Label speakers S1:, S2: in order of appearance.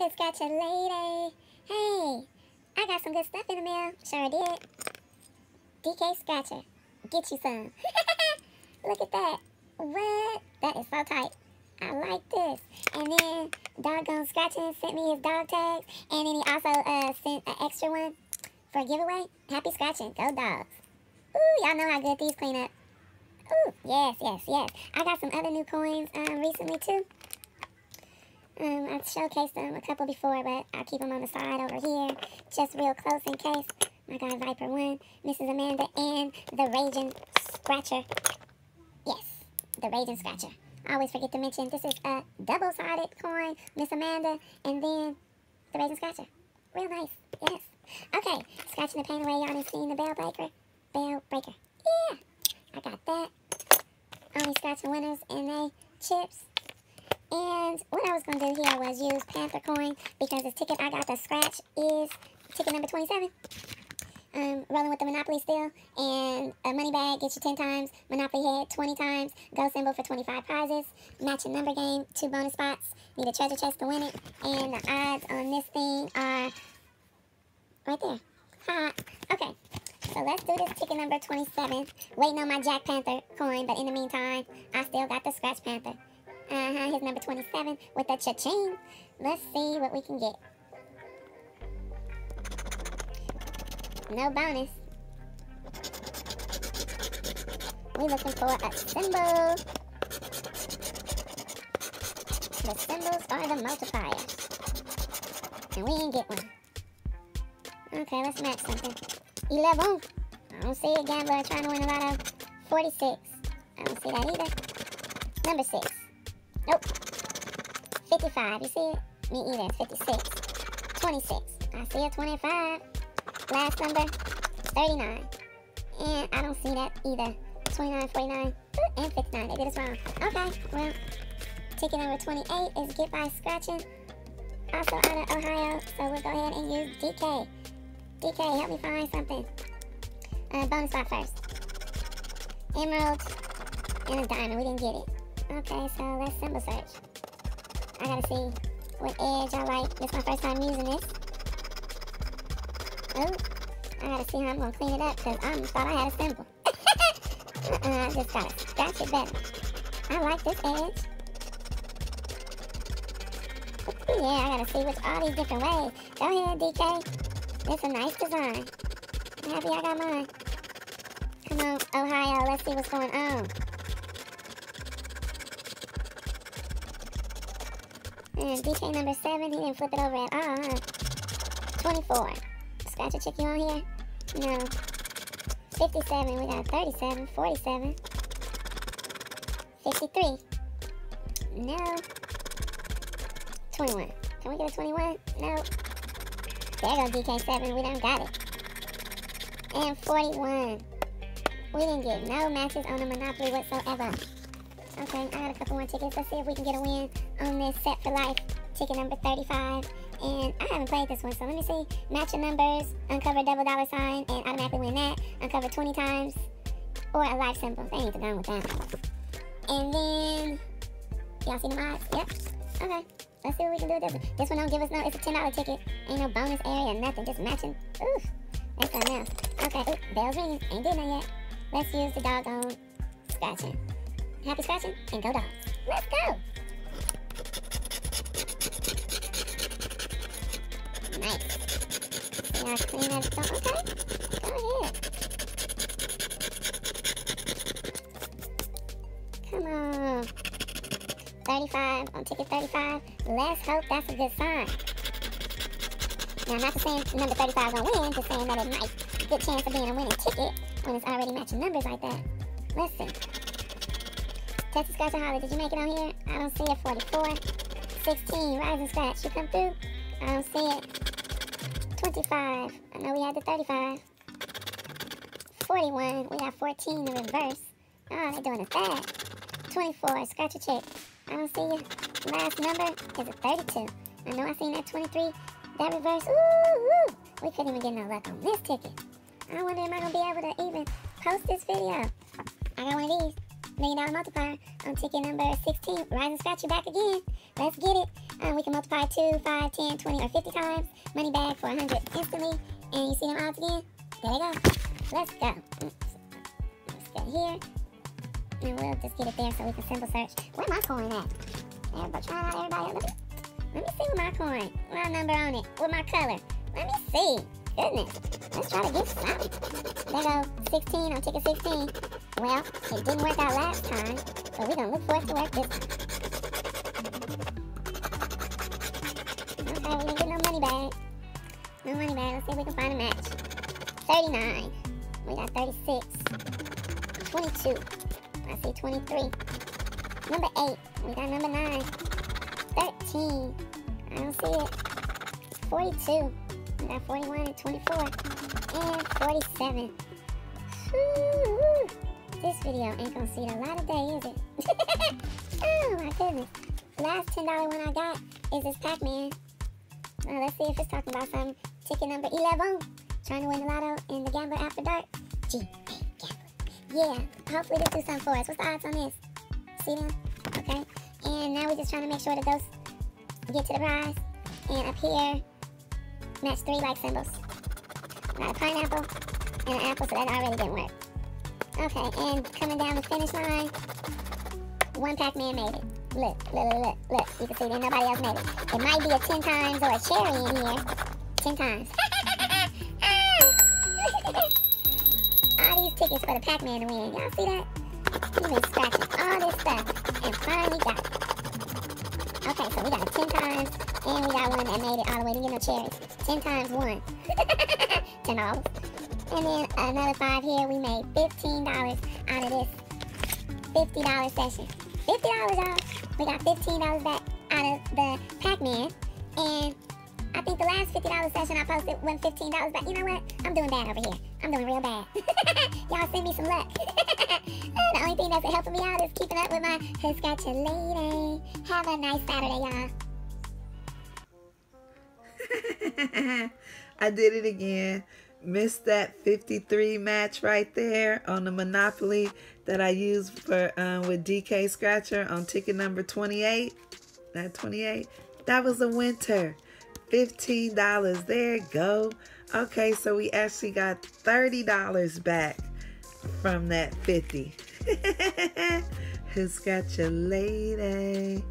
S1: Hood Scratcher Lady. Hey, I got some good stuff in the mail. Sure I did. DK Scratcher. Get you some. Look at that. What? That is so tight. I like this. And then Doggone Scratching sent me his dog tags. And then he also uh, sent an extra one for a giveaway. Happy Scratching. Go dogs. Ooh, y'all know how good these clean up. Ooh, yes, yes, yes. I got some other new coins um, recently too. Um, I've showcased them a couple before, but I'll keep them on the side over here, just real close in case. My guy Viper 1, Mrs. Amanda, and the Raging Scratcher. Yes, the Raging Scratcher. I always forget to mention this is a double-sided coin, Miss Amanda, and then the Raging Scratcher. Real nice, yes. Okay, scratching the paint away. Y'all done seen the bell breaker? Bell breaker. Yeah, I got that. Only scratching winners and they chips. And what I was going to do here was use Panther coin because this ticket I got to scratch is ticket number 27. Um, rolling with the Monopoly still. And a money bag gets you 10 times. Monopoly head 20 times. Go symbol for 25 prizes. Matching number game, two bonus spots. Need a treasure chest to win it. And the odds on this thing are right there. Ha. Okay. So let's do this ticket number 27. Waiting on my Jack Panther coin, but in the meantime, I still got the Scratch Panther. Uh-huh, his number 27 with the cha-ching. Let's see what we can get. No bonus. We're looking for a symbol. The symbols are the multipliers. And we ain't get one. Okay, let's match something. 11. I don't see a gambler trying to win a lot of 46. I don't see that either. Number 6. Nope. 55. You see it? Me either. It's 56. 26. I see a 25. Last number, 39. And I don't see that either. 29, 49, and 59. They did us wrong. Okay, well, ticket number 28 is Get By Scratching. Also out of Ohio, so we'll go ahead and use DK. DK, help me find something. Uh, bonus spot first. Emerald and a diamond. We didn't get it. Okay, so let's symbol search. I gotta see what edge I like. This is my first time using this. Oh, I gotta see how I'm gonna clean it up because I thought I had a symbol. uh, I just gotta scratch it better. I like this edge. Yeah, I gotta see which all these different ways. Go ahead, DK. It's a nice design. I'm happy I got mine. Come on, Ohio, let's see what's going on. And DK number 7, he didn't flip it over at all, huh? 24. Scratch a chicken on here? No. 57, we got 37, 47. 53. No. 21. Can we get a 21? No. There goes DK7, we done got it. And 41. We didn't get no matches on the Monopoly whatsoever. Okay, I got a couple more tickets. Let's see if we can get a win on this set for life. Ticket number 35. And I haven't played this one, so let me see. Match your numbers, uncover double dollar sign, and automatically win that. Uncover 20 times, or a life symbol. They to done with that. And then, y'all see the odds? Yep. Okay. Let's see what we can do with this one. This one don't give us no, it's a $10 ticket. Ain't no bonus area, nothing, just matching. Oof. That's something else. Okay, ooh, bell's ringing. Ain't did yet. Let's use the doggone scratching. Happy scratching and go dogs. Let's go. Nice. See how clean that stuff? Okay. Go ahead. Come on. 35 on ticket 35. Let's hope that's a good sign. Now, not saying number 35 is going to win, just saying that it might good chance of being a winning ticket when it's already matching numbers like that. Let's Texas Scratcher Holly, did you make it on here? I don't see it. 44. 16, Rising Scratch, you come through? I don't see it. 25, I know we had the 35. 41, we got 14 in reverse. Oh, they're doing it bad. 24, Scratch a chick. I don't see you. Last number is a 32. I know I seen that 23. That reverse, ooh, ooh. We couldn't even get no luck on this ticket. I wonder am I going to be able to even post this video. I got one of these. Million dollar multiplier on ticket number 16. Rising Scratchy back again. Let's get it. Um, we can multiply 2, 5, 10, 20, or 50 times. Money bag for 100 instantly. And you see them odds again? There they go. Let's go. Let's get here. And we'll just get it there so we can simple search. Where my coin at? Everybody trying out everybody. Let me, let me see what my coin. My number on it. With my color. Let me see. Goodness. Let's try to get something. There go. 16 on ticket 16. Well, it didn't work out last time. So we're to look for it to work this time. Okay, we didn't get no money back. No money back. Let's see if we can find a match. 39. We got 36. 22. I see 23. Number 8. We got number 9. 13. I don't see it. 42. We got 41 and 24. And 47. Woo! This video ain't gonna see a lot of day, is it? oh my goodness. Last $10 one I got is this Pac-Man. Now let's see if it's talking about something. Ticket number 11. Trying to win the lotto in the Gambler After Dark. G yeah, hopefully this do something for us. What's the odds on this? See them? Okay. And now we're just trying to make sure that those get to the prize. And up here, match three like symbols. Got a pineapple and an apple, so that already didn't work. Okay, and coming down the finish line, one Pac-Man made it. Look, look, look, look. You can see that nobody else made it. It might be a 10 times or a cherry in here. 10 times. all these tickets for the Pac-Man to win. Y'all see that? He's been scratching all this stuff and finally got it. Okay, so we got 10 times and we got one that made it all the way. Didn't get no cherries. 10 times one. $10. And then another five here. We made $15 out of this $50 session. $50, y'all. We got $15 back out of the Pac-Man. And I think the last $50 session I posted went $15 back. You know what? I'm doing bad over here. I'm doing real bad. Y'all send me some luck. the only thing that's helping me out is keeping up with my Who's Got Your Lady. Have a nice Saturday,
S2: y'all. I did it again. Missed that 53 match right there on the Monopoly that I used for um, with DK Scratcher on ticket number 28. That 28. That was a winter. $15. There go. Okay, so we actually got $30 back from that 50. Who's got your lady?